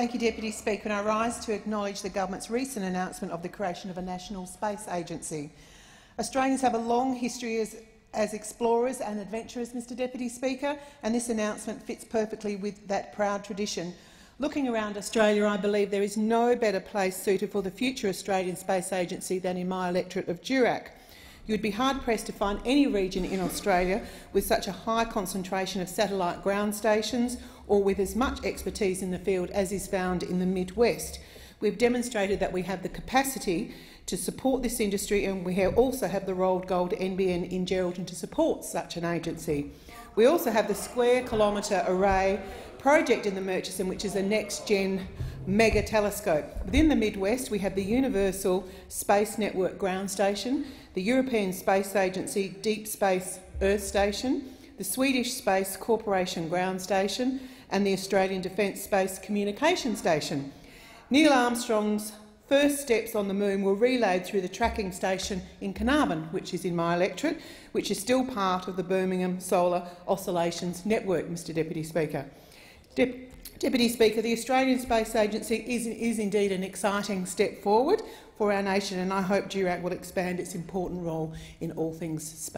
Thank you, Deputy Speaker. And I rise to acknowledge the government's recent announcement of the creation of a national space agency. Australians have a long history as, as explorers and adventurers, Mr Deputy Speaker, and this announcement fits perfectly with that proud tradition. Looking around Australia, I believe there is no better place suited for the future Australian Space Agency than in my electorate of Durack. You would be hard-pressed to find any region in Australia with such a high concentration of satellite ground stations or with as much expertise in the field as is found in the Midwest. We've demonstrated that we have the capacity to support this industry and we also have the rolled gold NBN in Geraldton to support such an agency. We also have the Square Kilometre Array project in the Murchison, which is a next-gen mega telescope. Within the Midwest, we have the Universal Space Network ground station, the European Space Agency Deep Space Earth Station, the Swedish Space Corporation ground station and the Australian Defence Space Communication Station. Neil Armstrong's first steps on the moon were relayed through the tracking station in Carnarvon, which is in my electorate, which is still part of the Birmingham Solar Oscillations Network, Mr Deputy Speaker. Deputy Speaker, the Australian Space Agency is, is indeed an exciting step forward for our nation, and I hope Durack will expand its important role in all things space.